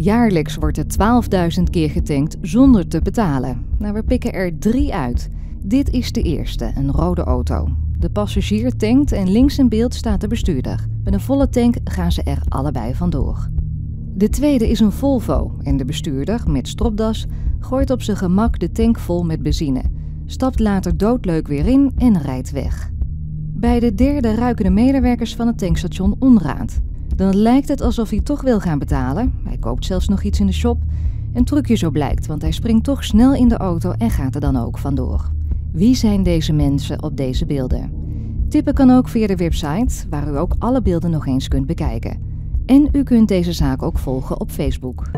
Jaarlijks wordt er 12.000 keer getankt zonder te betalen. Nou, we pikken er drie uit. Dit is de eerste, een rode auto. De passagier tankt en links in beeld staat de bestuurder. Met een volle tank gaan ze er allebei vandoor. De tweede is een Volvo en de bestuurder, met stropdas, gooit op zijn gemak de tank vol met benzine, stapt later doodleuk weer in en rijdt weg. Bij de derde ruiken de medewerkers van het tankstation onraad. Dan lijkt het alsof hij toch wil gaan betalen. Hij koopt zelfs nog iets in de shop. Een trucje zo blijkt, want hij springt toch snel in de auto en gaat er dan ook vandoor. Wie zijn deze mensen op deze beelden? Tippen kan ook via de website, waar u ook alle beelden nog eens kunt bekijken. En u kunt deze zaak ook volgen op Facebook.